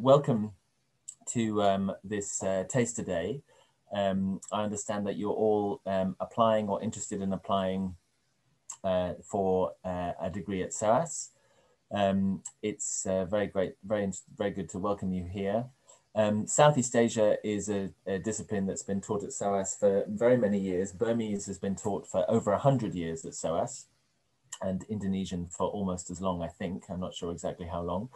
Welcome to um, this uh, taster day. Um, I understand that you're all um, applying or interested in applying uh, for uh, a degree at SOAS. Um, it's uh, very great, very, very good to welcome you here. Um, Southeast Asia is a, a, discipline that's been taught at SOAS for very many years. Burmese has been taught for over 100 years at SOAS and Indonesian for almost as long, I think. I'm not sure exactly how long.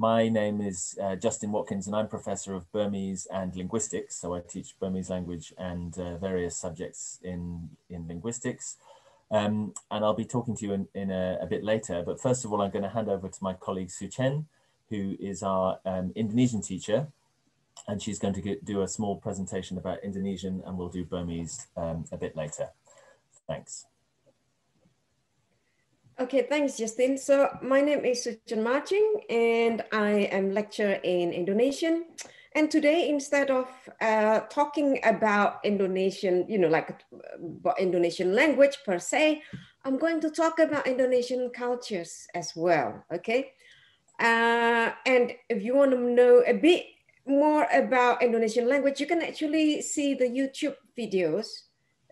My name is uh, Justin Watkins and I'm professor of Burmese and linguistics. So I teach Burmese language and uh, various subjects in, in linguistics. Um, and I'll be talking to you in, in a, a, bit later. But first of all, I'm going to hand over to my colleague Soe Tjen, who is our um, Indonesian teacher. And she's going to get, do a small presentation about Indonesian and we'll do Burmese um, a bit later. Thanks. Okay, thanks, Justin. So my name is Soe Tjen Marching and I am lecturer in Indonesian. And today, instead of uh, talking about Indonesian, you know, like Indonesian language per se, I'm going to talk about Indonesian cultures as well, okay? Uh, and if you want to know a bit more about Indonesian language, you can actually see the YouTube videos.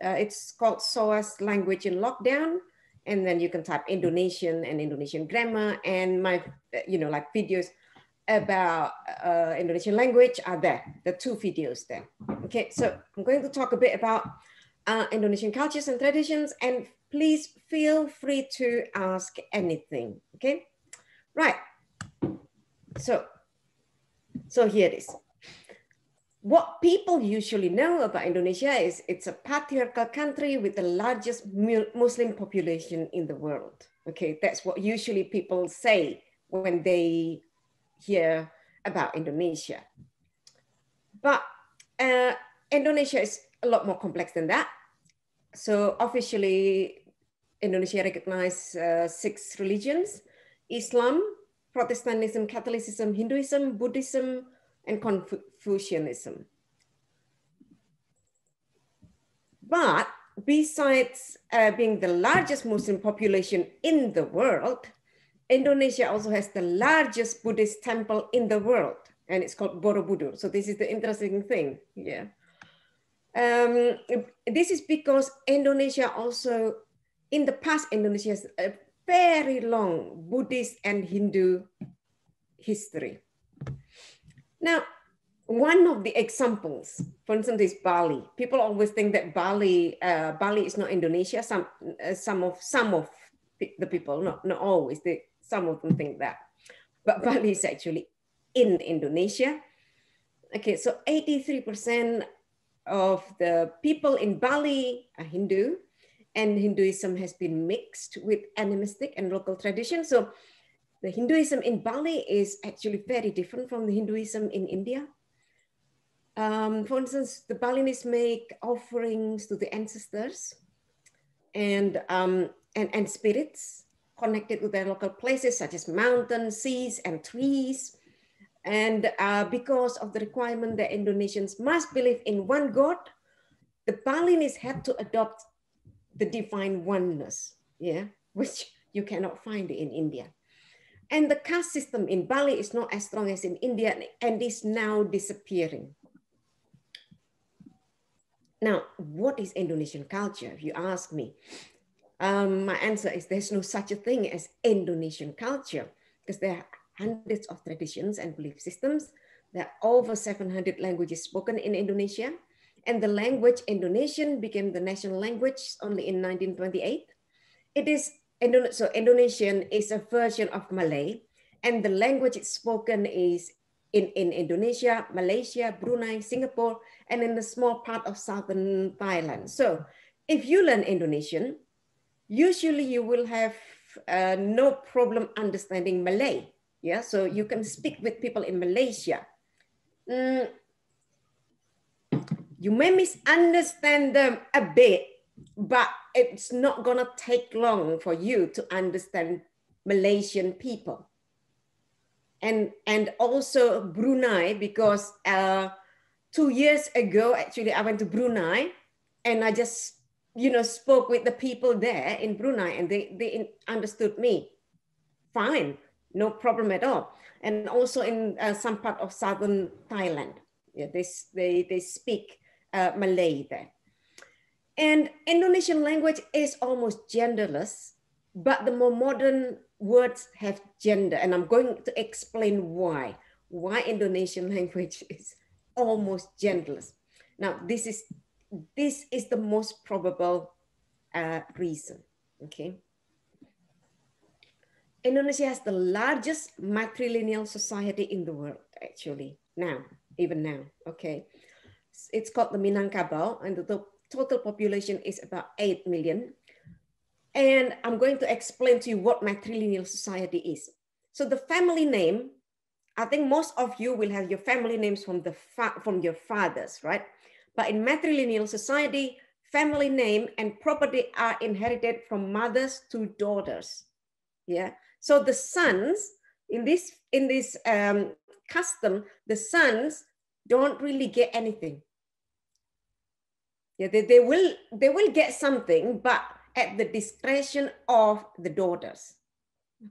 Uh, it's called SOAS Language in Lockdown and then you can type Indonesian and Indonesian grammar and my, you know, like videos about uh, Indonesian language are there, the two videos there. Okay, so I'm going to talk a bit about uh, Indonesian cultures and traditions and please feel free to ask anything, okay? Right, so, so here it is what people usually know about Indonesia is it's a patriarchal country with the largest Muslim population in the world. Okay, that's what usually people say when they hear about Indonesia. But uh, Indonesia is a lot more complex than that. So officially, Indonesia recognizes uh, six religions, Islam, Protestantism, Catholicism, Hinduism, Buddhism, and Confucianism. But besides uh, being the largest Muslim population in the world, Indonesia also has the largest Buddhist temple in the world, and it's called Borobudur. So this is the interesting thing, yeah. Um, this is because Indonesia also, in the past, Indonesia has a very long Buddhist and Hindu history. Now, one of the examples, for instance, is Bali. People always think that Bali, uh, Bali is not Indonesia. Some, uh, some of some of the people, not not always. They, some of them think that, but Bali is actually in Indonesia. Okay, so 83% of the people in Bali are Hindu, and Hinduism has been mixed with animistic and local tradition. So the Hinduism in Bali is actually very different from the Hinduism in India. Um, for instance, the Balinese make offerings to the ancestors and, um, and, and spirits connected to their local places such as mountains, seas, and trees. And uh, because of the requirement that Indonesians must believe in one God, the Balinese had to adopt the divine oneness, yeah, which you cannot find in India. And the caste system in Bali is not as strong as in India and is now disappearing. Now, what is Indonesian culture? If you ask me, um, my answer is there's no such a thing as Indonesian culture because there are hundreds of traditions and belief systems. There are over 700 languages spoken in Indonesia. And the language Indonesian became the national language only in 1928. It is so Indonesian is a version of Malay, and the language it's spoken is in, in Indonesia, Malaysia, Brunei, Singapore, and in the small part of southern Thailand. So if you learn Indonesian, usually you will have uh, no problem understanding Malay. Yeah, so you can speak with people in Malaysia. Mm, you may misunderstand them a bit but it's not to take long for you to understand Malaysian people. And, and also Brunei, because uh, two years ago, actually, I went to Brunei and I just, you know, spoke with the people there in Brunei and they, they understood me fine. no problem at all. And also in uh, some part of southern Thailand, yeah, they, they, they speak uh, Malay there. And Indonesian language is almost genderless, but the more modern words have gender. And I'm going to explain why, why Indonesian language is almost genderless. Now, this is, this is the most probable uh, reason, okay? Indonesia has the largest matrilineal society in the world, actually, now, even now, okay? It's called the Minangkabau, and the total population is about 8 million. And I'm going to explain to you what matrilineal society is. So the family name, I think most of you will have your family names from, the from your fathers, right? But in matrilineal society, family name and property are inherited from mothers to daughters. Yeah. So the sons in this in this um, custom, the sons don't really get anything. Yeah, they, they will they will get something, but at the discretion of the daughters.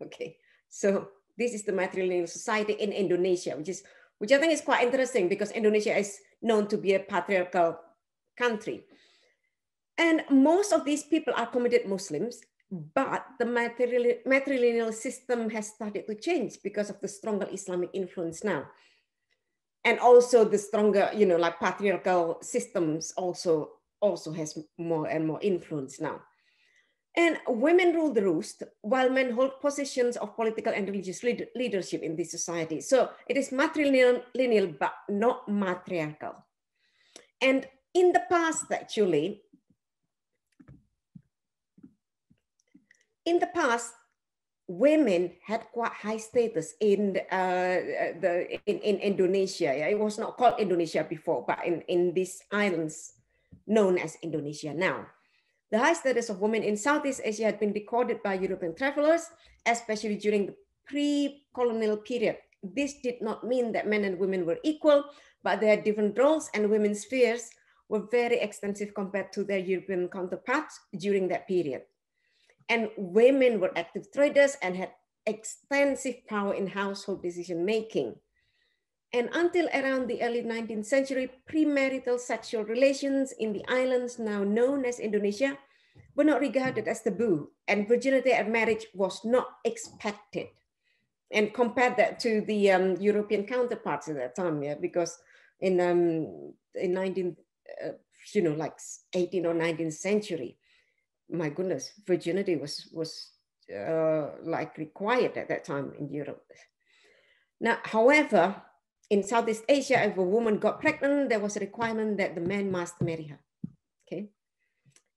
Okay, so this is the matrilineal society in Indonesia, which is which I think is quite interesting because Indonesia is known to be a patriarchal country. And most of these people are committed Muslims, but the matrilineal system has started to change because of the stronger Islamic influence now. And also the stronger, you know, like patriarchal systems also, also has more and more influence now. And women rule the roost while men hold positions of political and religious lead leadership in this society. So it is matrilineal, but not matriarchal. And in the past, actually, in the past, women had quite high status in uh, the in, in Indonesia. Yeah? It was not called Indonesia before, but in, in these islands known as Indonesia now. The high status of women in Southeast Asia had been recorded by European travelers, especially during the pre-colonial period. This did not mean that men and women were equal, but had different roles and women's spheres were very extensive compared to their European counterparts during that period. And women were active traders and had extensive power in household decision making. And until around the early 19th century, premarital sexual relations in the islands now known as Indonesia were not regarded as taboo and virginity at marriage was not expected. And compare that to the um, European counterparts at that time, yeah, because in um, in 19, uh, you know, like 18th or 19th century, my goodness, virginity was was uh, like required at that time in Europe. Now, however, in Southeast Asia, if a woman got pregnant, there was a requirement that the man must marry her. Okay,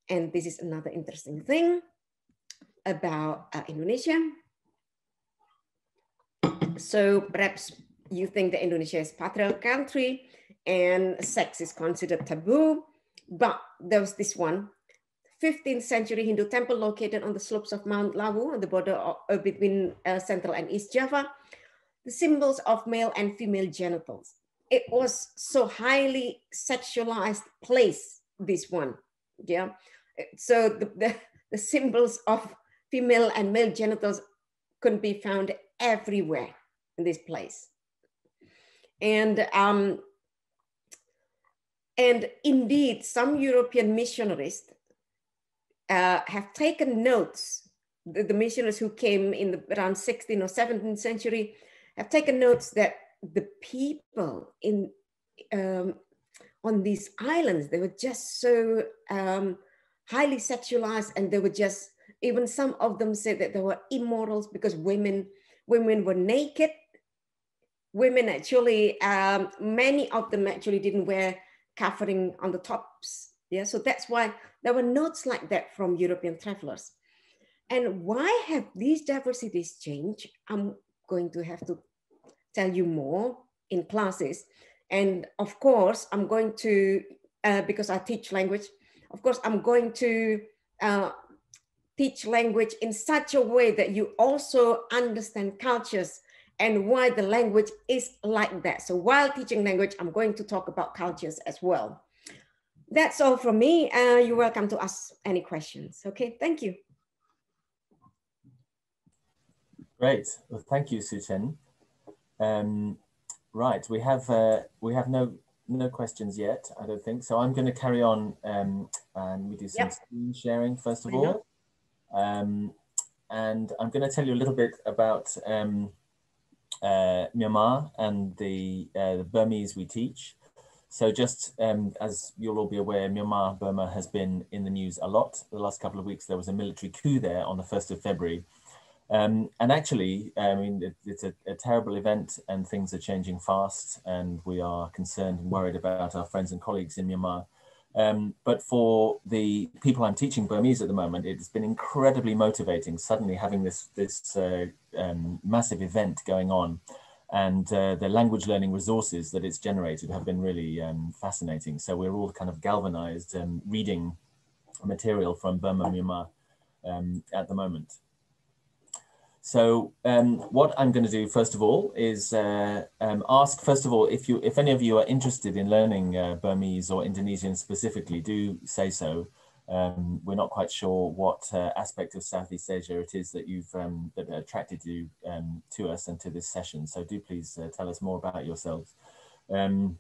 and this is another interesting thing about uh, Indonesia. So perhaps you think that Indonesia is patriarchal country and sex is considered taboo, but there was this one 15th century Hindu temple located on the slopes of Mount Lawu on the border of, uh, between uh, Central and East Java, the symbols of male and female genitals. It was so highly sexualized place, this one, yeah? So the, the, the symbols of female and male genitals could be found everywhere in this place. And um, and indeed, some European missionaries uh, have taken notes, the, the, missionaries who came in the, around 16th or 17th century have taken notes that the people in um, on these islands, they were just so um, highly sexualized and they were just, even some of them said that they were immortals because women, women were naked. Women actually, um, many of them actually didn't wear covering on the tops. Yeah, so that's why there were notes like that from European travelers. And why have these diversities changed? I'm going to have to tell you more in classes. And of course, I'm going to, uh, because I teach language, of course, I'm going to uh, teach language in such a way that you also understand cultures and why the language is like that. So while teaching language, I'm going to talk about cultures as well. That's all from me. Uh, you're welcome to ask any questions. Okay, thank you. Great. Well, thank you, Soe Tjen. Um, right, we have uh, we have no no questions yet. I don't think so. I'm going to carry on um, and we do some yep. screen sharing first of all, um, and I'm going to tell you a little bit about um, uh, Myanmar and the, uh, the Burmese we teach. So just um, as you'll all be aware, Myanmar, Burma has been in the news a lot. The last couple of weeks, there was a military coup there on the 1st of February. Um, and actually, I mean, it, it's a, a, terrible event and things are changing fast and we are concerned and worried about our friends and colleagues in Myanmar. Um, but for the people I'm teaching Burmese at the moment, it's been incredibly motivating suddenly having this, this uh, um, massive event going on and uh, the language learning resources that it's generated have been really um, fascinating. So we're all kind of galvanized reading material from Burma Myanmar um, at the moment. So um, what I'm going to do first of all is uh, um, ask first of all if you if any of you are interested in learning uh, Burmese or Indonesian specifically, do say so. Um, we're not quite sure what uh, aspect of Southeast Asia it is that you've um, that attracted you um, to us and to this session. So do please uh, tell us more about yourselves. Um,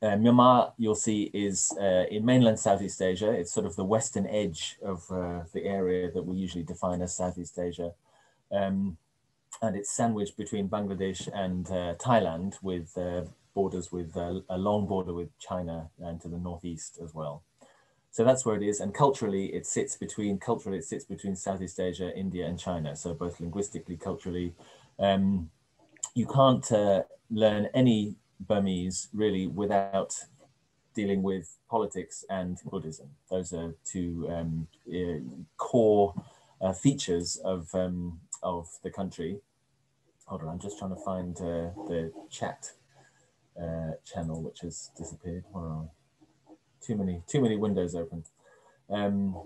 uh, Myanmar, you'll see, is uh, in mainland Southeast Asia. It's sort of the western edge of uh, the area that we usually define as Southeast Asia. Um, and it's sandwiched between Bangladesh and uh, Thailand with borders with a long border with China and to the northeast as well. So that's where it is. And culturally, it sits between, culturally, it sits between Southeast Asia, India and China. So both linguistically, culturally, um, you can't uh, learn any Burmese really without dealing with politics and Buddhism. Those are two um, uh, core uh, features of, um, of the country. Hold on, I'm just trying to find uh, the chat uh, channel, which has disappeared too many too many windows open. Um,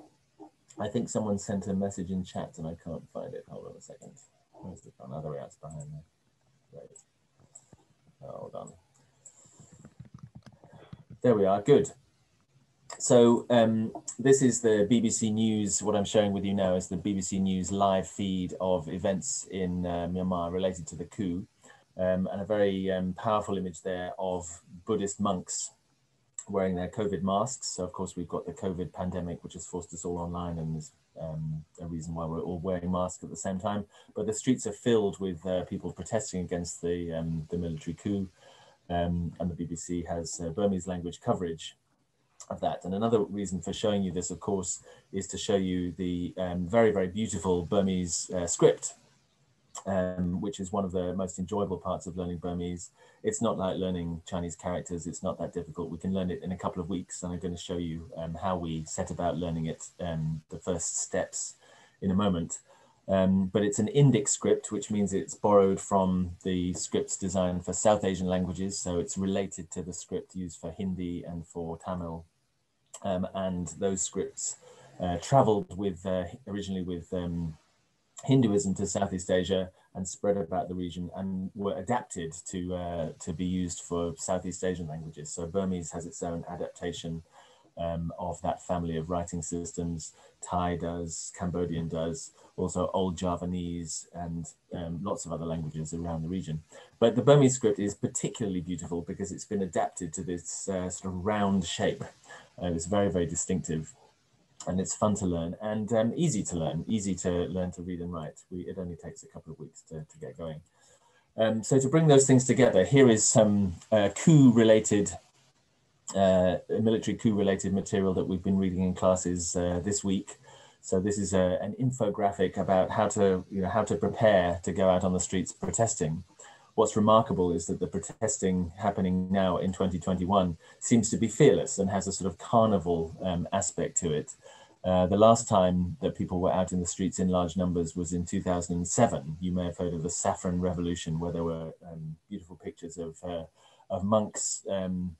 I think someone sent a message in chat and I can't find it. Hold on a second. Where's it gone? Other way behind me. Right. Hold on. There we are. Good. So um, this is the BBC News. What I'm showing with you now is the BBC News live feed of events in uh, Myanmar related to the coup, um, and a very um, powerful image there of Buddhist monks wearing their COVID masks. So of course we've got the COVID pandemic, which has forced us all online and is um, a reason why we're all wearing masks at the same time. But the streets are filled with uh, people protesting against the, um, the military coup. Um, and the BBC has uh, Burmese language coverage of that. And another reason for showing you this, of course, is to show you the um, very, very beautiful Burmese uh, script um, which is one of the most enjoyable parts of learning Burmese. It's not like learning Chinese characters. It's not that difficult. We can learn it in a couple of weeks. And I'm going to show you um, how we set about learning it, um, the first steps in a moment. Um, but it's an Indic script, which means it's borrowed from the scripts designed for South Asian languages. So it's related to the script used for Hindi and for Tamil. Um, and those scripts uh, traveled with uh, originally with um, Hinduism to Southeast Asia and spread about the region and were adapted to, uh, to be used for Southeast Asian languages. So Burmese has its own adaptation um, of that family of writing systems. Thai does, Cambodian does, also Old Javanese and um, lots of other languages around the region. But the Burmese script is particularly beautiful because it's been adapted to this uh, sort of round shape. Uh, it's very, very distinctive and it's fun to learn and um, easy to learn, easy to learn to read and write. We, it only takes a couple of weeks to, to get going. Um, so to bring those things together, here is some uh, coup-related, uh, military coup-related material that we've been reading in classes uh, this week. So this is a, an infographic about how to, you know, how to prepare to go out on the streets protesting. What's remarkable is that the protesting happening now in 2021 seems to be fearless and has a sort of carnival um, aspect to it. Uh, the last time that people were out in the streets in large numbers was in 2007. You may have heard of the Saffron Revolution, where there were um, beautiful pictures of uh, of monks um,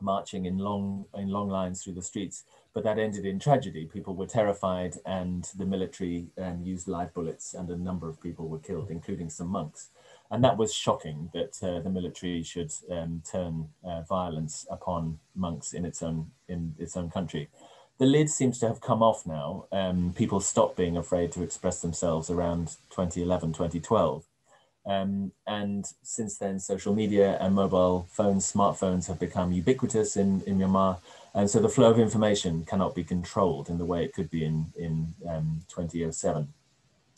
marching in long in long lines through the streets. But that ended in tragedy. People were terrified, and the military um, used live bullets, and a number of people were killed, including some monks. And that was shocking that uh, the military should um, turn uh, violence upon monks in its own in its own country. the lid seems to have come off now. Um, people stopped being afraid to express themselves around 2011, 2012. Um, and since then, social media and mobile phones, smartphones have become ubiquitous in, in Myanmar. And so the flow of information cannot be controlled in the way it could be in, in um, 2007.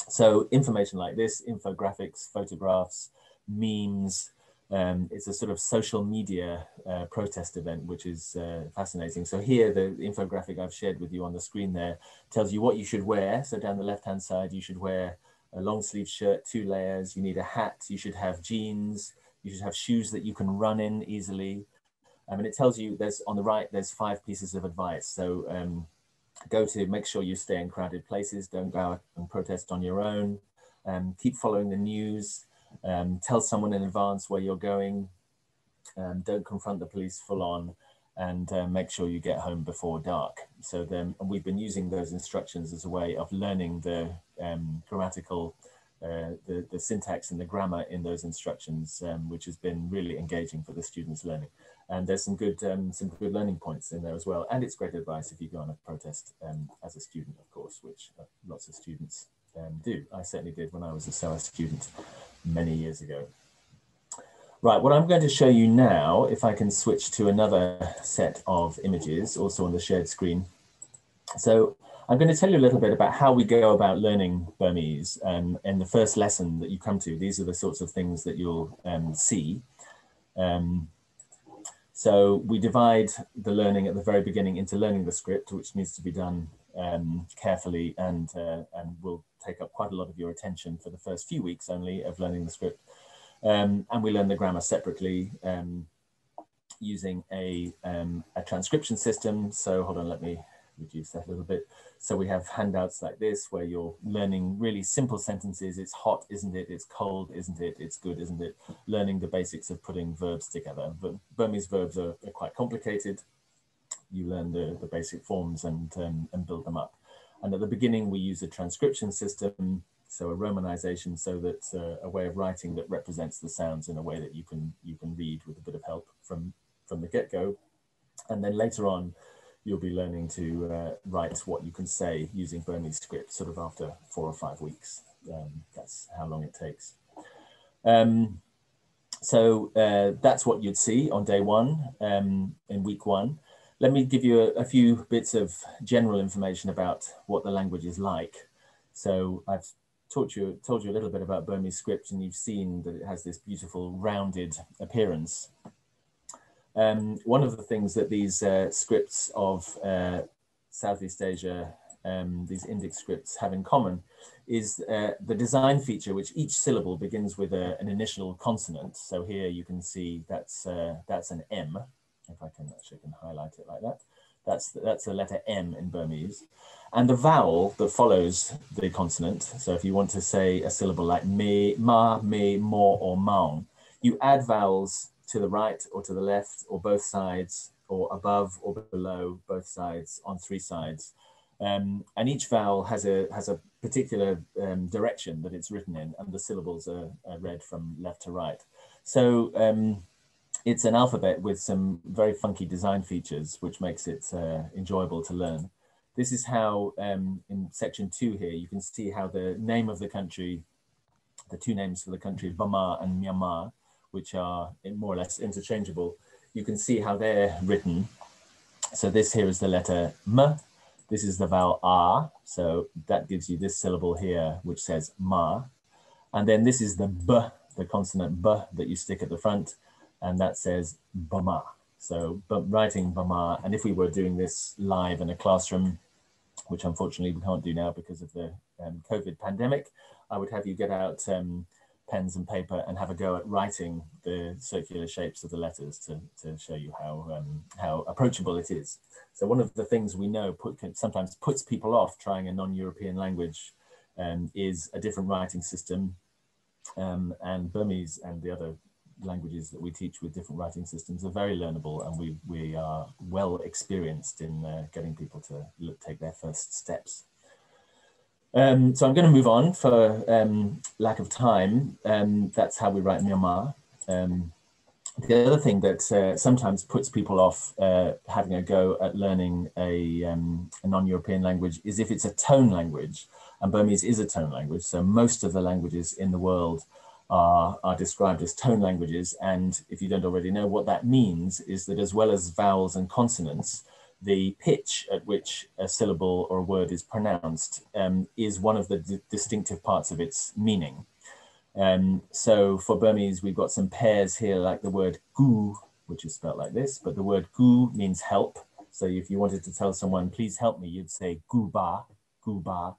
So information like this, infographics, photographs, memes, um, it's a sort of social media uh, protest event, which is uh, fascinating. So here, the infographic I've shared with you on the screen there tells you what you should wear. So down the left-hand side, you should wear a long sleeve shirt, two layers. You need a hat. You should have jeans. You should have shoes that you can run in easily. I mean, it tells you there's on the right, there's five pieces of advice. So um, go to make sure you stay in crowded places. Don't go out and protest on your own. Um, keep following the news. Um, tell someone in advance where you're going. Um, don't confront the police full on and uh, make sure you get home before dark. So then we've been using those instructions as a way of learning the um, grammatical, uh, the, the syntax and the grammar in those instructions, um, which has been really engaging for the students learning. And there's some good, um, some good learning points in there as well. And it's great advice if you go on a protest um, as a student, of course, which uh, lots of students um, do. I certainly did when I was a SOAS student many years ago. Right, what I'm going to show you now, if I can switch to another set of images, also on the shared screen. So I'm going to tell you a little bit about how we go about learning Burmese um, in the first lesson that you come to. These are the sorts of things that you'll um, see. Um, so we divide the learning at the very beginning into learning the script, which needs to be done um, carefully and, uh, and will take up quite a lot of your attention for the first few weeks only of learning the script. Um, and we learn the grammar separately um, using a, a transcription system. So hold on, let me reduce that a little bit. So we have handouts like this where you're learning really simple sentences. It's hot, isn't it? It's cold, isn't it? It's good, isn't it? Learning the basics of putting verbs together. But Burmese verbs are, are quite complicated. You learn the, the basic forms and, um, and build them up. And at the beginning, we use a transcription system, so a romanization, so that uh, a way of writing that represents the sounds in a way that you can you can read with a bit of help from from the get-go. And then later on, you'll be learning to uh, write what you can say using Burmese script, sort of after four or five weeks. Um, that's how long it takes. Um, so uh, that's what you'd see on day one um, in week one let me give you a, a, few bits of general information about what the language is like. So I've taught you, told you a little bit about Burmese script and you've seen that it has this beautiful rounded appearance. Um, one of the things that these uh, scripts of uh, Southeast Asia, um, these Indic scripts have in common is uh, the design feature, which each syllable begins with a, an initial consonant. So here you can see that's, uh, that's an M if I can actually can highlight it like that. That's, that's the letter M in Burmese. And the vowel that follows the consonant, so if you want to say a syllable like me, ma, me, mo, or maung, you add vowels to the right or to the left or both sides or above or below both sides on three sides. Um, and each vowel has a, has a particular um, direction that it's written in and the syllables are, are read from left to right. So um, it's an alphabet with some very funky design features, which makes it uh, enjoyable to learn. This is how, um, in section two here, you can see how the name of the country, the two names for the country, Burma and Myanmar, which are more or less interchangeable, you can see how they're written. So this here is the letter M, this is the vowel R, so that gives you this syllable here, which says Ma. And then this is the B, the consonant B that you stick at the front and that says bama. So but writing bama, and if we were doing this live in a classroom, which unfortunately we can't do now because of the um, COVID pandemic, I would have you get out um, pens and paper and have a go at writing the circular shapes of the letters to, to show you how, um, how approachable it is. So one of the things we know put, sometimes puts people off trying a non-European language um, is a different writing system um, and Burmese and the other languages that we teach with different writing systems are very learnable and we, we are well experienced in uh, getting people to look, take their first steps. Um, so I'm going to move on for um, lack of time. Um, that's how we write Myanmar. Um, the other thing that uh, sometimes puts people off uh, having a go at learning a, um, a non-European language is if it's a tone language, and Burmese is a tone language. So most of the languages in the world are, are described as tone languages. And if you don't already know what that means is that as well as vowels and consonants, the pitch at which a syllable or a word is pronounced um, is one of the distinctive parts of its meaning. Um, so for Burmese, we've got some pairs here, like the word gu, which is spelled like this, but the word gu means help. So if you wanted to tell someone, please help me, you'd say gu ba, gu ba.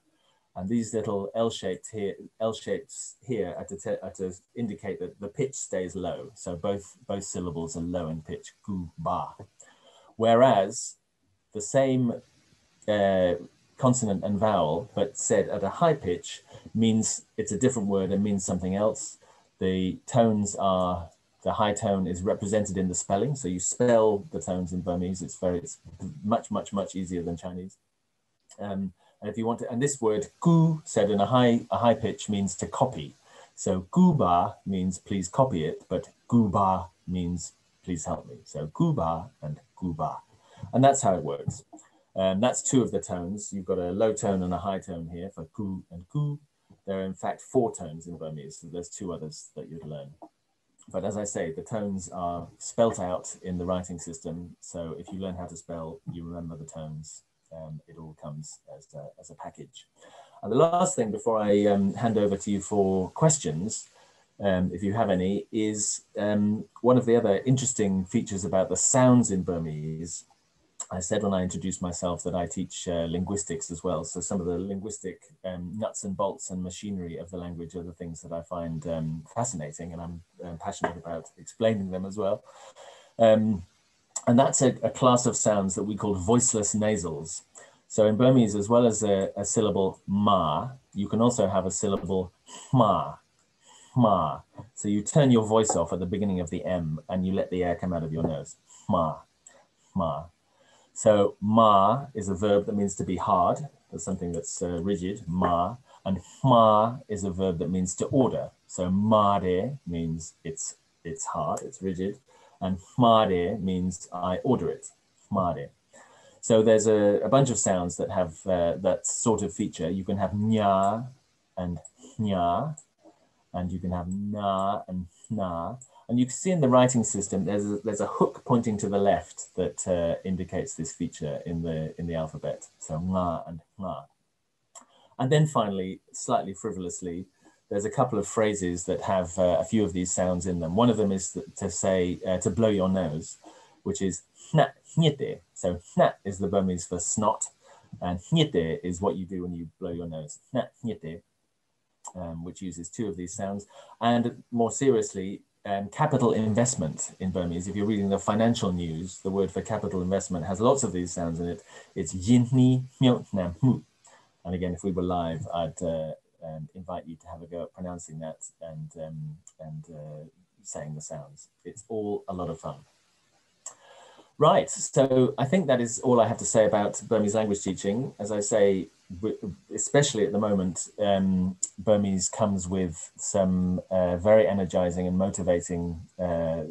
And these little L shapes here, L shapes here are to, are to indicate that the pitch stays low. So both, both syllables are low in pitch, gu ba. Whereas the same uh, consonant and vowel, but said at a high pitch, means it's a different word and means something else. The tones are, the high tone is represented in the spelling. So you spell the tones in Burmese. It's very, it's much, much, much easier than Chinese. Um, and if you want to, and this word gu said in a high, a high pitch means to copy. So guba means please copy it, but guba means please help me. So guba and guba. And that's how it works. Um, that's two of the tones. You've got a low tone and a high tone here for ku and ku. There are in fact four tones in Burmese, so there's two others that you'd learn. But as I say, the tones are spelt out in the writing system. So if you learn how to spell, you remember the tones. Um, it all comes as a, as a package. And the last thing before I um, hand over to you for questions, um, if you have any, is um, one of the other interesting features about the sounds in Burmese I said when I introduced myself that I teach uh, linguistics as well. So some of the linguistic um, nuts and bolts and machinery of the language are the things that I find um, fascinating and I'm um, passionate about explaining them as well. Um, and that's a, a, class of sounds that we call voiceless nasals. So in Burmese, as well as a, a syllable ma, you can also have a syllable ma, ma. So you turn your voice off at the beginning of the M and you let the air come out of your nose, ma, ma. So ma is a verb that means to be hard. That's something that's uh, rigid, ma. And ma is a verb that means to order. So mare means it's it's hard, it's rigid. And mare means I order it, mare. So there's a, a bunch of sounds that have uh, that sort of feature. You can have nya and nya, and you can have na and na. And you can see in the writing system, there's a, there's a hook pointing to the left that uh, indicates this feature in the, in the alphabet. So nga and nga. And then finally, slightly frivolously, there's a couple of phrases that have uh, a few of these sounds in them. One of them is to say, uh, to blow your nose, which is hna hnyete. So hna is the Burmese for snot, and hnyete is what you do when you blow your nose. Hna hnyete, um, which uses two of these sounds. And more seriously, um, capital investment in Burmese. If you're reading the financial news, the word for capital investment has lots of these sounds in it. It's yinni myotnam hu. And again, if we were live, I'd uh, um, invite you to have a go at pronouncing that and, um, and uh, saying the sounds. It's all a lot of fun. Right, so I think that is all I have to say about Burmese language teaching. As I say, especially at the moment, um, Burmese comes with some uh, very energizing and motivating uh,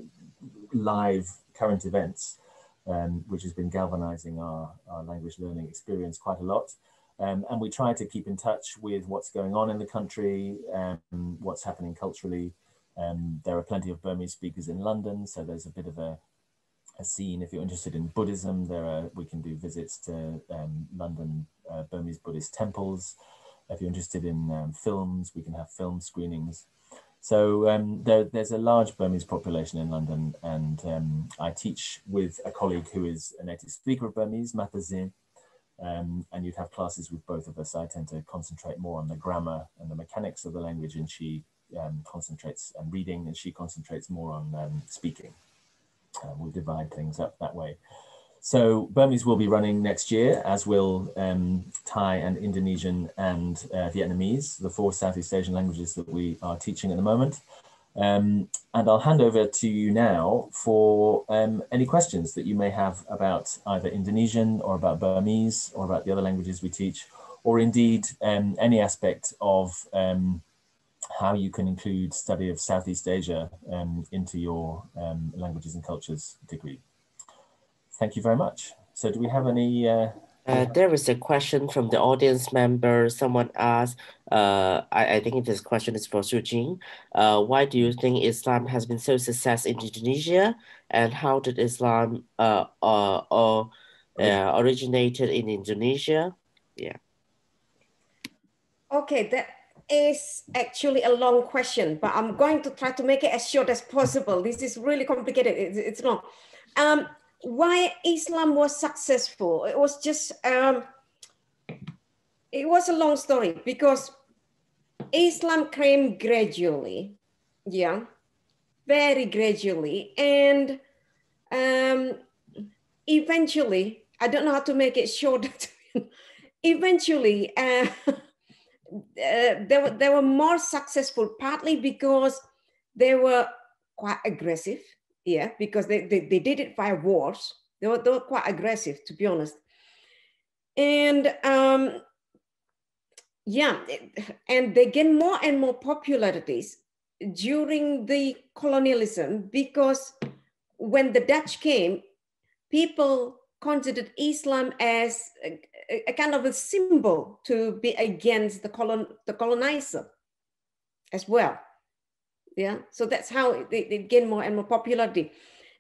live current events, um, which has been galvanizing our, our language learning experience quite a lot. Um, and we try to keep in touch with what's going on in the country, um, what's happening culturally. Um, there are plenty of Burmese speakers in London, so there's a bit of a a scene. If you're interested in Buddhism, there are we can do visits to um, London uh, Burmese Buddhist temples. If you're interested in um, films, we can have film screenings. So um, there, there's a large Burmese population in London, and um, I teach with a colleague who is a native speaker of Burmese, Matazin, um, and you'd have classes with both of us. I tend to concentrate more on the grammar and the mechanics of the language, and she um, concentrates on reading, and she concentrates more on speaking. Uh, we'll divide things up that way. So Burmese will be running next year, as will um, Thai and Indonesian and uh, Vietnamese, the four Southeast Asian languages that we are teaching at the moment. Um, and I'll hand over to you now for um, any questions that you may have about either Indonesian or about Burmese or about the other languages we teach, or indeed um, any aspect of um, how you can include study of Southeast Asia um, into your um, languages and cultures degree. Thank you very much. So do we have any? Uh, uh, there is a question from the audience member. Someone asked, uh, I, I think this question is for Soe Tjen. Uh, why do you think Islam has been so successful in Indonesia? And how did Islam uh, uh, uh, uh originated in Indonesia? Yeah. Okay, that is actually a long question, but I'm going to try to make it as short as possible. This is really complicated. It's, it's long. Um, why Islam was successful? It was just, um, it was a long story because Islam came gradually, yeah, very gradually. And um, eventually, I don't know how to make it short. eventually, uh, they, were, they were more successful partly because they were quite aggressive. Yeah, because they, they, they did it via wars. They were, they were quite aggressive, to be honest. And um, yeah, and they gain more and more popularities during the colonialism because when the Dutch came, people considered Islam as a, kind of a symbol to be against the, colon, the colonizer as well. Yeah, so that's how it, it more and more popularity.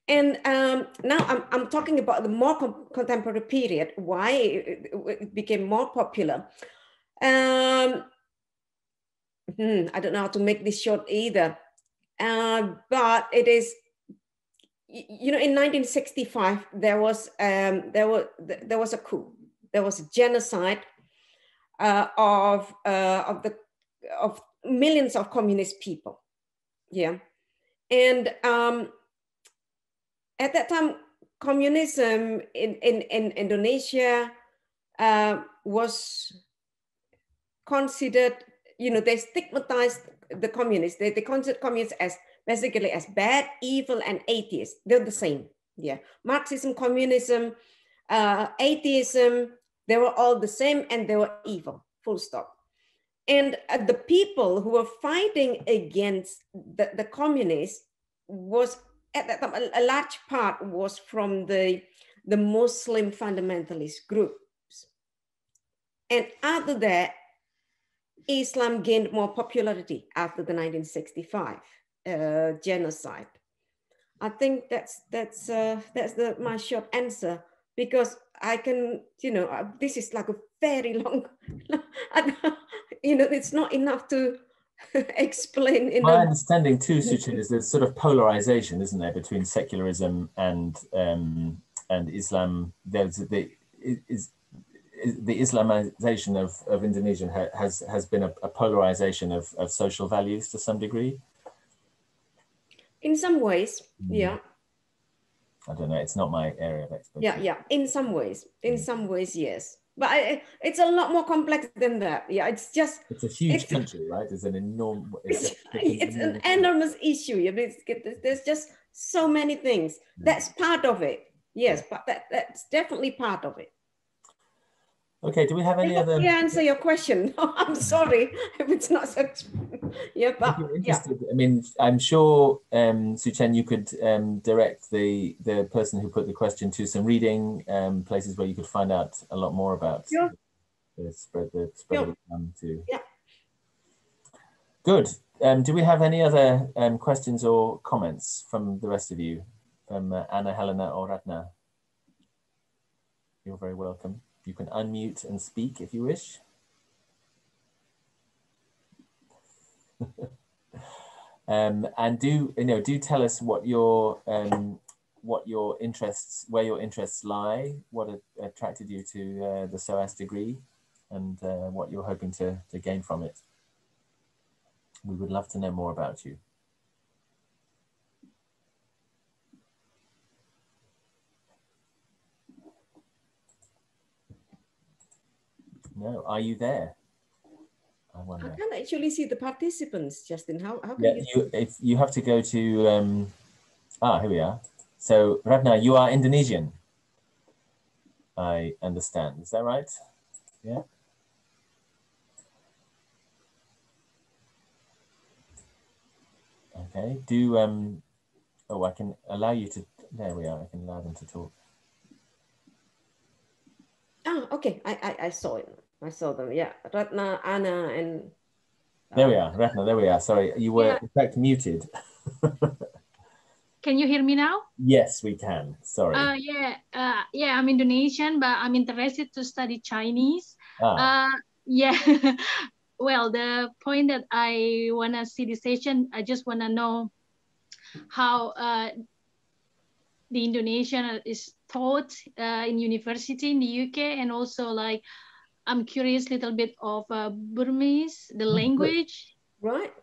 And um, now I'm, I'm talking about the more contemporary period, why it, it became more popular. Um, hmm, I don't know how to make this short either, uh, but it is you know, in 1965, there was um, there was there was a coup, there was a genocide uh, of uh, of the of millions of communist people, yeah, and um, at that time, communism in in, in Indonesia uh, was considered, you know, they stigmatized the communists. They, they considered communists as basically as bad, evil, and atheist. They're the same. Yeah. Marxism, communism, uh, atheism, they were all the same and they were evil, full stop. And uh, the people who were fighting against the, the communists was at that time, a, large part was from the, the Muslim fundamentalist groups. And after that, Islam gained more popularity after the 1965 uh, genocide. I think that's that's uh, that's the my short answer because I can you know uh, this is like a very long, you know it's not enough to explain. In my understanding too, Soe Tjen, is there's sort of polarization, isn't there, between secularism and um, and Islam. There's the is the Islamization of, of Indonesia has has been a, a, polarization of, of social values to some degree. In some ways, mm. yeah. I don't know. It's not my area of expertise. Yeah, yeah. In some ways, in mm. some ways, yes. But I, it's a lot more complex than that. Yeah, it's just. It's a huge it's, country, right? It's an enormous. It's, it's, an enormous issue. Yeah, there's just so many things. Mm. That's part of it. Yes, but that, that's definitely part of it. Okay, do we have any other? Yeah, answer your question. I'm sorry if it's not so. yeah, but yeah. I mean, I'm sure, um, Soe Tjen, you could um, direct the the person who put the question to some reading um, places where you could find out a lot more about sure. the spread the spread sure. of too. Yeah. Good. Um, do we have any other um, questions or comments from the rest of you, from uh, Anna, Helena, or Ratna? You're very welcome. You can unmute and speak if you wish. um, and do you know do tell us what your um, what your interests where your interests lie, what attracted you to uh, the SOAS degree, and uh, what you're hoping to to gain from it. We would love to know more about you. No, are you there? I wonder. I can't actually see the participants, Justin. How, how can yeah, you? you if you have to go to um, ah here we are. So Ratna, you are Indonesian. I understand. Is that right? Yeah. Okay, do, um, oh, I can allow you to, there we are, I can allow them to talk. Ah, okay, I, I, I saw it. I saw them, yeah. Ratna, Anna, and... There we are, Ratna, there we are. Sorry, you were Yeah. in fact muted. Can you hear me now? yes, we can, sorry. Uh, yeah, uh, yeah, I'm Indonesian, but I'm interested to study Chinese. ah, Uh, yeah. well, the point that I want to see this session, I just want to know how uh, the Indonesian is taught uh, in university in the UK, and also like I'm curious a little bit of uh, Burmese, the language. Right?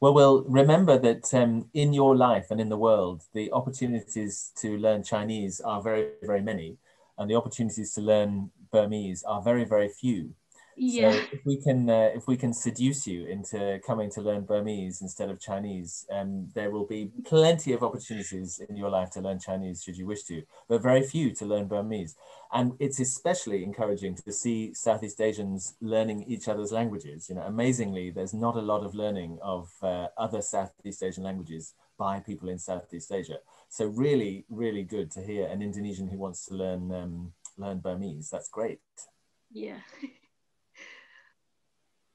Well, well, remember that um, in your life and in the world, the opportunities to learn Chinese are very, very many, and the opportunities to learn Burmese are very, very few. Yeah. So if we can, uh, if we can seduce you into coming to learn Burmese instead of Chinese, um, there will be plenty of opportunities in your life to learn Chinese should you wish to, but very few to learn Burmese. And it's especially encouraging to see Southeast Asians learning each other's languages. You know, amazingly, there's not a lot of learning of uh, other Southeast Asian languages by people in Southeast Asia. So really, really good to hear an Indonesian who wants to learn um, learn Burmese. That's great. Yeah.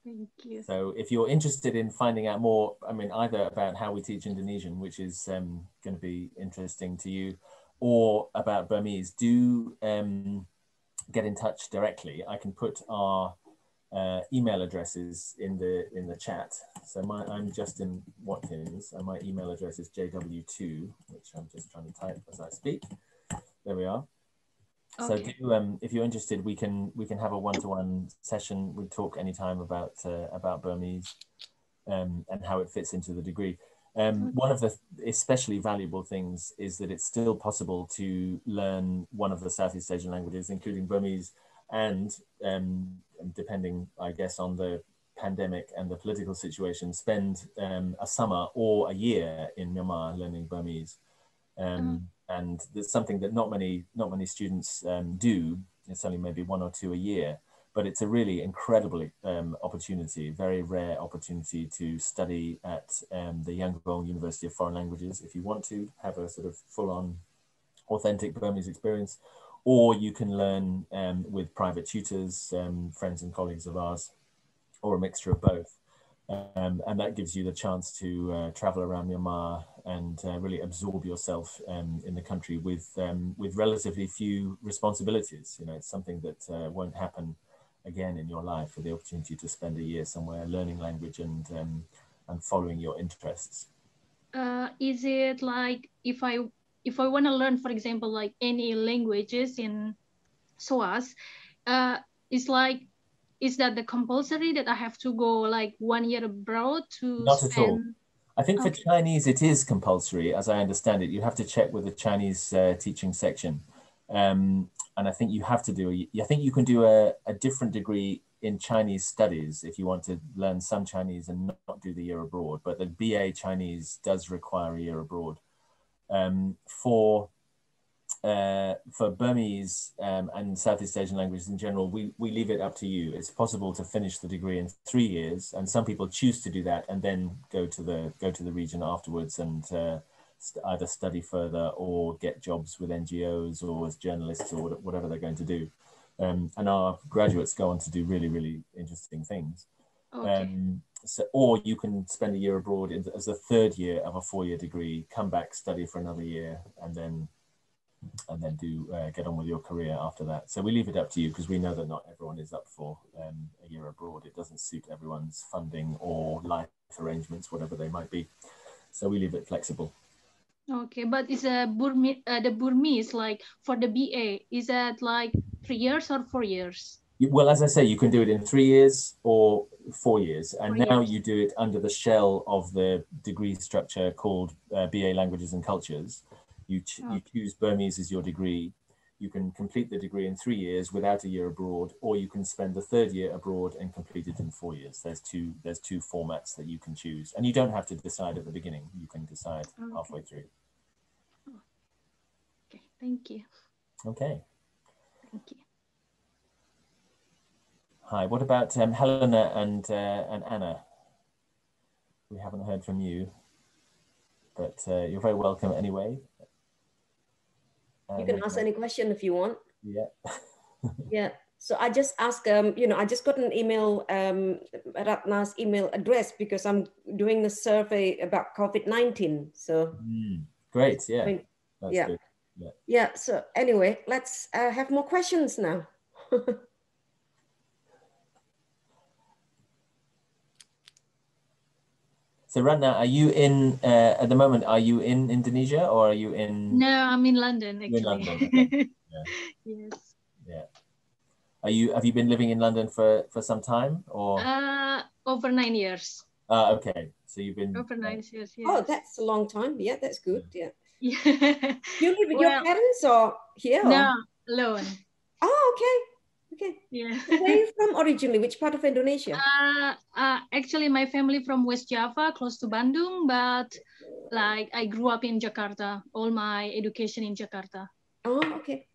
Thank you. So if you're interested in finding out more, I mean, either about how we teach Indonesian, which is um, going to be interesting to you, or about Burmese, do um, get in touch directly. I can put our uh, email addresses in the in the chat. So my I'm Justin Watkins, and my email address is jw2, which I'm just trying to type as I speak. There we are. So do um, if you're interested, we can we can have a one-to-one session. We talk anytime about uh, about Burmese um, and how it fits into the degree. Um, one of the especially valuable things is that it's still possible to learn one of the Southeast Asian languages, including Burmese, and um, depending, I guess, on the pandemic and the political situation, spend um, a summer or a year in Myanmar learning Burmese. Um, and that's something that not many not many students um, do. It's only maybe one or two a year, but it's a really incredible um, opportunity, very rare opportunity to study at um, the Yangon University of Foreign Languages if you want to have a sort of full-on authentic Burmese experience, or you can learn um, with private tutors, um, friends and colleagues of ours, or a mixture of both. Um, and that gives you the chance to uh, travel around Myanmar and uh, really absorb yourself um, in the country with um, with relatively few responsibilities. You know, it's something that uh, won't happen again in your life. For the opportunity to spend a year somewhere learning language and um, and following your interests. uh, is it like if I if I want to learn, for example, like any languages in SOAS, uh, it's like is that the compulsory that I have to go like one year abroad to Not at all. spend? I think for Okay. Chinese, it is compulsory, as I understand it. You have to check with the Chinese uh, teaching section. Um, and I think you have to do, a, I think you can do a, a different degree in Chinese studies if you want to learn some Chinese and not do the year abroad. But the BA Chinese does require a year abroad. Um, for uh, for Burmese um, and Southeast Asian languages in general, we, we leave it up to you. It's possible to finish the degree in three years, and some people choose to do that and then go to the go to the region afterwards and uh, st- either study further or get jobs with NGOs or as journalists or whatever they're going to do. Um, and our graduates go on to do really really interesting things. Okay. Um, so, or you can spend a year abroad in, as a third year of a four-year degree, come back, study for another year, and then and then do uh, get on with your career after that. So we leave it up to you because we know that not everyone is up for um, a year abroad. It doesn't suit everyone's funding or life arrangements, whatever they might be. So we leave it flexible. Okay, but is a Burmese uh, the Burmese like for the BA? Is that like three years or four years? Well, as I say, you can do it in three years or four years, and Four now years. you do it under the shell of the degree structure called uh, BA Languages and Cultures. You ch- you choose Burmese as your degree. You can complete the degree in three years without a year abroad, or you can spend the third year abroad and complete it in four years. There's two there's two formats that you can choose, and you don't have to decide at the beginning. You can decide Okay. halfway through. Okay, thank you, Okay. thank you. Hi. What about um, Helena and uh, and Anna? We haven't heard from you. but uh, you're very welcome anyway. You can ask any question if you want. Yeah. yeah. So I just ask, um, you know, I just got an email, um, Ratna's email address because I'm doing a survey about COVID-19. So mm, great. Yeah. Yeah. yeah. Yeah. So anyway, let's uh, have more questions now. So Ratna, are you in uh, at the moment? Are you in Indonesia or are you in? No, I'm in London. Actually. in London. Okay. Yeah. yes. Yeah. Are you? Have you been living in London for for some time or? Uh, over nine years. Uh, okay. So you've been over nine years. Yes. Oh, that's a long time. Yeah, that's good. Yeah. Yeah. you live with well, your parents or here? No, alone. Oh, okay. Okay. Yeah. Where are you from originally? Which part of Indonesia? Uh, uh, actually, my family from West Java, close to Bandung, but like I grew up in Jakarta. All my education in Jakarta. Oh, okay.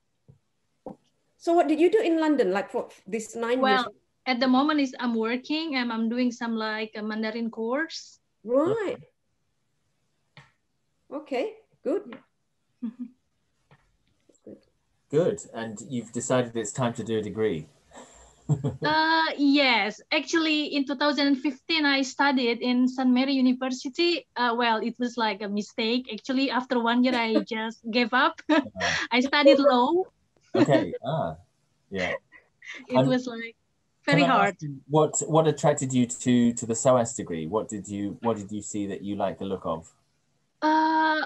So what did you do in London, like for this nine well, years? at the moment is I'm working and I'm doing some like a Mandarin course. Right. Okay. Good. Good. And you've decided it's time to do a degree. uh, yes, actually in 2015, I studied in St. Mary University. Uh, well, it was like a mistake. Actually, after one year, I just gave up. I studied law. okay. Ah, yeah. It um, was like very hard. What What attracted you to to the SOAS degree? What did you What did you see that you like the look of? Uh,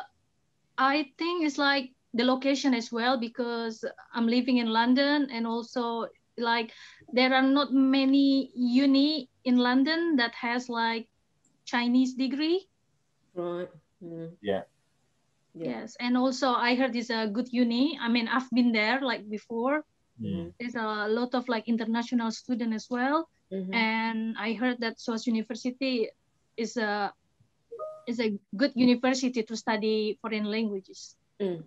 I think it's like the location as well because I'm living in London and also like there are not many uni in London that has like Chinese degree. Right. Mm. Yeah. Yes, and also I heard it's a good uni. I mean, I've been there like before. Mm. There's a lot of like international student as well, mm-hmm. and I heard that SOAS University is a is a good university to study foreign languages. Mm.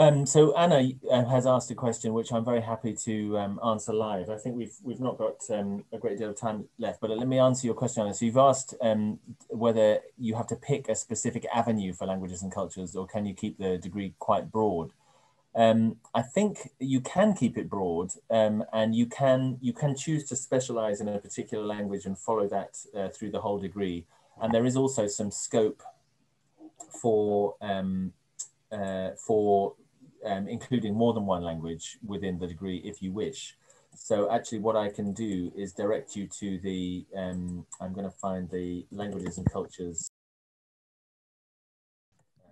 Um, so Anna uh, has asked a question which I'm very happy to um, answer live. I think we've we've not got um, a great deal of time left, but let me answer your question, Anna. So you've asked um, whether you have to pick a specific avenue for languages and cultures, or can you keep the degree quite broad? Um, I think you can keep it broad, um, and you can you can choose to specialize in a particular language and follow that uh, through the whole degree. And there is also some scope for uh, for um, including more than one language within the degree if you wish. So actually what I can do is direct you to the, um, I'm going to find the languages and cultures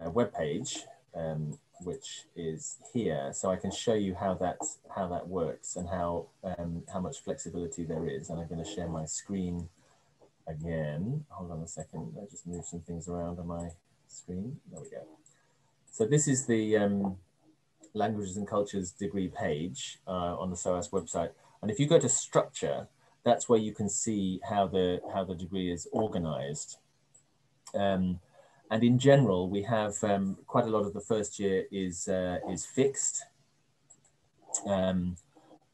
uh, webpage, um, which is here. So I can show you how that, how that works and how, um, how much flexibility there is. And I'm going to share my screen again. Hold on a second. I just move some things around on my screen. There we go. So this is the, um, languages and cultures degree page uh, on the SOAS website. And if you go to structure, that's where you can see how the how the degree is organized. Um, and in general, we have um, quite a lot of the first year is uh, is fixed. Um,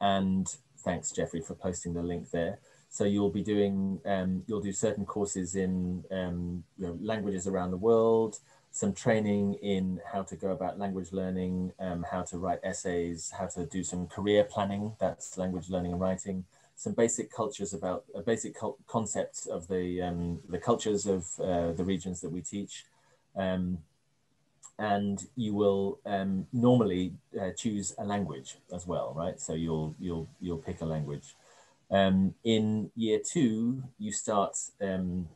and thanks, Jeffrey, for posting the link there. So you'll be doing um, you'll do certain courses in um, you know, languages around the world, some training in how to go about language learning, um, how to write essays, how to do some career planning, that's language learning and writing, some basic cultures about, uh, basic concepts of the, um, the cultures of uh, the regions that we teach. Um, and you will um, normally uh, choose a language as well, right? So you'll, you'll, you'll pick a language. Um, in year two, you start um,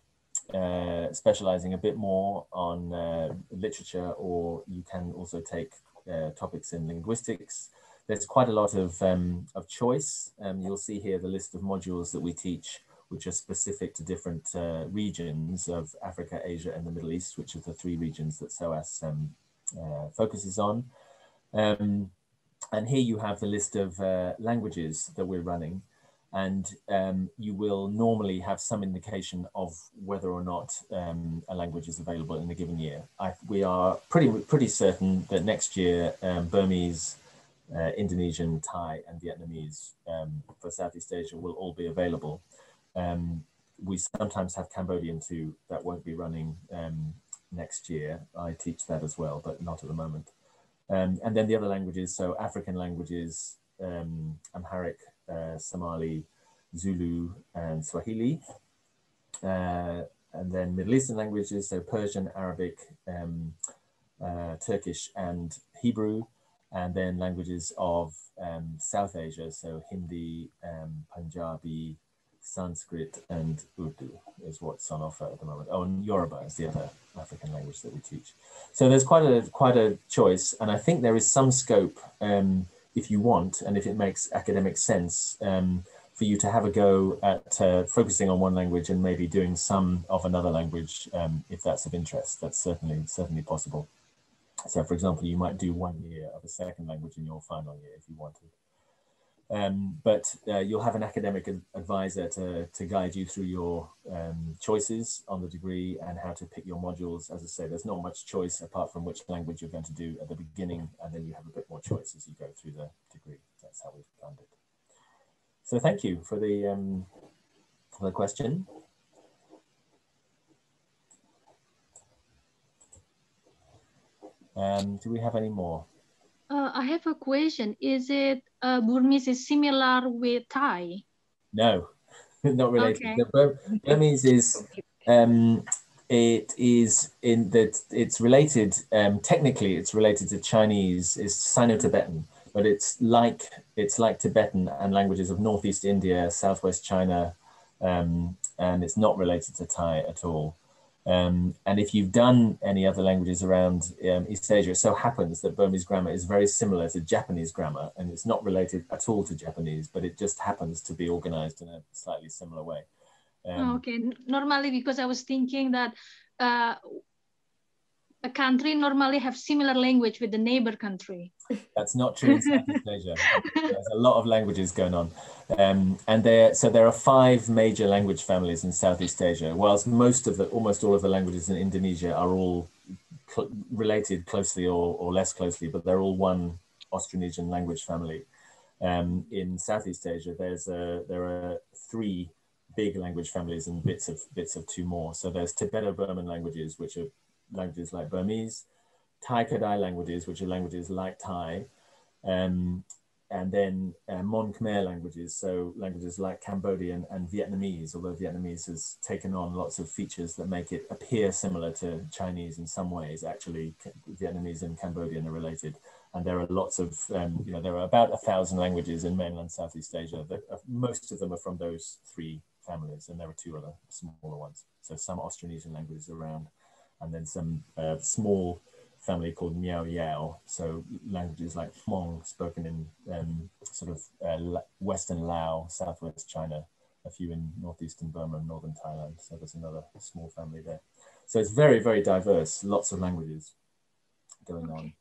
uh, specializing a bit more on uh, literature, or you can also take uh, topics in linguistics. There's quite a lot of, um, of choice. Um, you'll see here the list of modules that we teach, which are specific to different uh, regions of Africa, Asia, and the Middle East, which are the three regions that SOAS um, uh, focuses on. Um, and here you have the list of languages that we're running and um, you will normally have some indication of whether or not um, a language is available in a given year. I, we are pretty pretty certain that next year um, Burmese, uh, Indonesian, Thai, and Vietnamese um, for Southeast Asia will all be available. Um, we sometimes have Cambodian too that won't be running um, next year. I teach that as well, but not at the moment. And then the other languages, so African languages, Amharic, Somali, Zulu, and Swahili. Uh, and then Middle Eastern languages, so Persian, Arabic, um, uh, Turkish, and Hebrew. And then languages of um, South Asia, so Hindi, um, Punjabi, Sanskrit, and Urdu is what's on offer at the moment. Oh, and Yoruba is the other African language that we teach. So there's quite a quite a choice, and I think there is some scope um, if you want, and if it makes academic sense, um, for you to have a go at uh, focusing on one language and maybe doing some of another language um, if that's of interest. That's certainly certainly possible. So, for example, you might do one year of a second language in your final year if you wanted. Um, but uh, you'll have an academic advisor to, to guide you through your um, choices on the degree and how to pick your modules. As I say, there's not much choice apart from which language you're going to do at the beginning, and then you have a bit more choice as you go through the degree. That's how we've planned it. So thank you for the, um, for the question. Um, do we have any more? Uh, I have a question. Is it uh, Burmese is similar with Thai? No, not related. Okay. The Burmese is um, it is in that it's related. Um, technically, it's related to Chinese. It's Sino-Tibetan, but it's like it's like Tibetan and languages of Northeast India, Southwest China, um, and it's not related to Thai at all. Um, and if you've done any other languages around um, East Asia, it so happens that Burmese grammar is very similar to Japanese grammar, and it's not related at all to Japanese, but it just happens to be organized in a slightly similar way. Um, okay, normally because I was thinking that uh, a country normally have similar language with the neighbor country. That's not true in Southeast Asia. There's a lot of languages going on. Um, and there, so there are five major language families in Southeast Asia, whilst most of the, almost all of the languages in Indonesia are all cl related closely or, or less closely, but they're all one Austronesian language family. Um, in Southeast Asia, there's a, there are three big language families and bits of bits of two more. So there's Tibeto-Burman languages, which are languages like Burmese, Thai Kadai languages, which are languages like Thai, um, and then uh, Mon Khmer languages, so languages like Cambodian and Vietnamese, although Vietnamese has taken on lots of features that make it appear similar to Chinese in some ways. Actually, Vietnamese and Cambodian are related. And there are lots of, um, you know, there are about a thousand languages in mainland Southeast Asia. That, uh, most of them are from those three families, and there are two other smaller ones. So some Austronesian languages around and then some uh, small family called Miao Yao. So languages like Hmong spoken in um, sort of uh, Western Lao, Southwest China, a few in Northeastern Burma and Northern Thailand. So there's another small family there. So it's very, very diverse, lots of languages going on.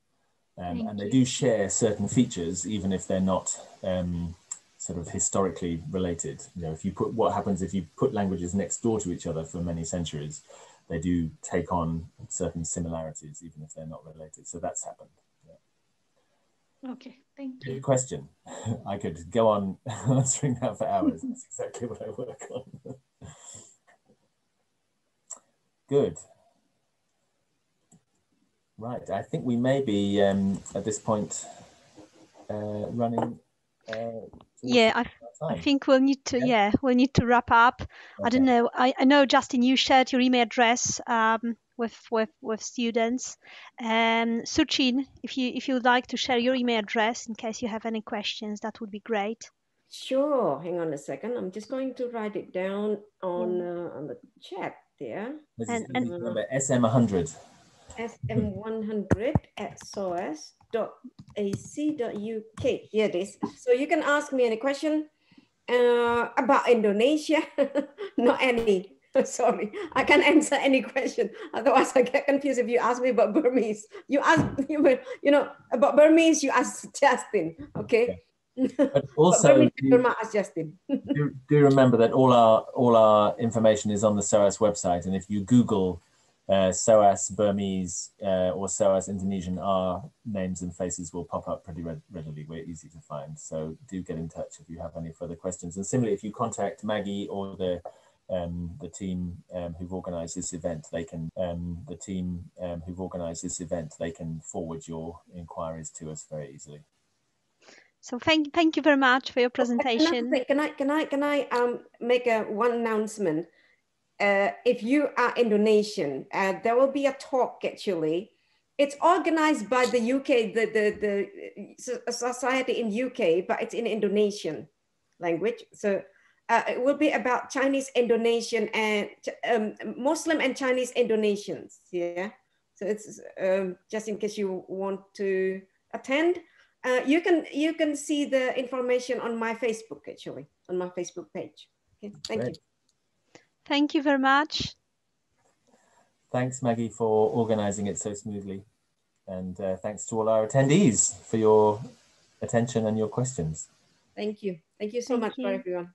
Um, and they do share certain features, even if they're not um, sort of historically related. You know, if you put what happens if you put languages next door to each other for many centuries, they do take on certain similarities, even if they're not related. So that's happened. Yeah. Okay, thank you. Good question. I could go on answering that for hours. That's exactly what I work on. Good. Right, I think we may be um, at this point uh, running. Uh, yeah, I, I think we'll need to, yeah, yeah we'll need to wrap up. Okay. I don't know. I, I know, Justin, you shared your email address um, with, with, with students. Um, Soe Tjen, if you, if you would like to share your email address in case you have any questions, that would be great. Sure. Hang on a second. I'm just going to write it down on, uh, on the chat there. This and, and number SM100. SM100 at SOAS ac.uk. Here it is. So you can ask me any question uh, about Indonesia. Not any. Sorry, I can't answer any question. Otherwise, I get confused if you ask me about Burmese. You ask, you, you know, about Burmese, you ask Justin, okay? But also, do, ask Justin. do, do remember that all our all our information is on the SOAS website, and if you Google uh, SOAS Burmese uh, or SOAS Indonesian, our names and faces will pop up pretty readily. We're easy to find. So do get in touch if you have any further questions. And similarly, if you contact Maggie or the um, the team um, who've organised this event, they can um, the team um, who've organised this event, they can forward your inquiries to us very easily. So thank thank you very much for your presentation. Can I can I can I um make a one announcement? Uh, if you are Indonesian, uh, there will be a talk actually. It's organized by the UK, the, the, the society in UK, but it's in Indonesian language. So uh, it will be about Chinese Indonesian and um, Muslim and Chinese Indonesians. Yeah. So it's um, just in case you want to attend, uh, you can you can see the information on my Facebook actually on my Facebook page. Okay, thank Great. you. Thank you very much. Thanks, Maggie, for organizing it so smoothly. And uh, thanks to all our attendees for your attention and your questions. Thank you. Thank you so Thank much you. for everyone.